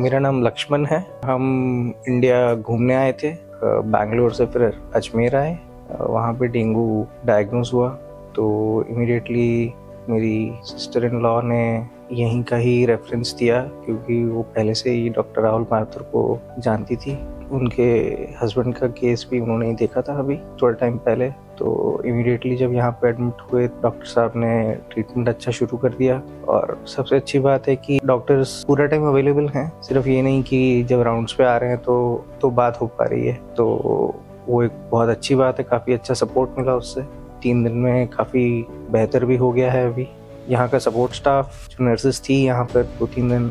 मेरा नाम लक्ष्मण है। हम इंडिया घूमने आए थे बैंगलोर से फिर अजमेर आए। वहाँ पे डेंगू डायग्नोज हुआ तो इमीडिएटली मेरी सिस्टर इन लॉ ने यहीं का ही रेफरेंस दिया, क्योंकि वो पहले से ही डॉक्टर राहुल माथुर को जानती थी। उनके हस्बैंड का केस भी उन्होंने ही देखा था अभी, थोड़ा टाइम पहले। तो इमीडिएटली जब यहाँ पे एडमिट हुए डॉक्टर साहब ने ट्रीटमेंट अच्छा शुरू कर दिया। और सबसे अच्छी बात है कि डॉक्टर्स पूरा टाइम अवेलेबल हैं। सिर्फ़ ये नहीं कि जब राउंड्स पे आ रहे हैं तो तो बात हो पा रही है। तो वो एक बहुत अच्छी बात है, काफ़ी अच्छा सपोर्ट मिला उससे। तीन दिन में काफ़ी बेहतर भी हो गया है अभी। यहाँ का सपोर्ट स्टाफ जो नर्सेस थी यहाँ पर दो तीन दिन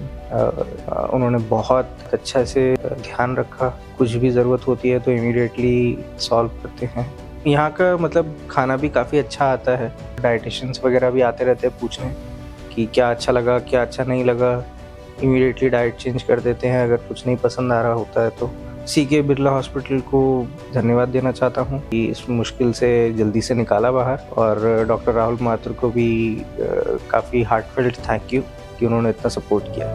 उन्होंने बहुत अच्छा से ध्यान रखा। कुछ भी ज़रूरत होती है तो इमीडिएटली सॉल्व करते हैं। यहाँ का मतलब खाना भी काफ़ी अच्छा आता है। डाइटिशियंस वगैरह भी आते रहते हैं पूछने कि क्या अच्छा लगा, क्या अच्छा नहीं लगा। इमीडिएटली डाइट चेंज कर देते हैं, अगर कुछ नहीं पसंद आ रहा होता है तो। सी के बिरला हॉस्पिटल को धन्यवाद देना चाहता हूँ कि इस मुश्किल से जल्दी से निकाला बाहर और डॉक्टर राहुल माथुर को भी काफ़ी हार्टफेल्ट थैंक यू कि उन्होंने इतना सपोर्ट किया।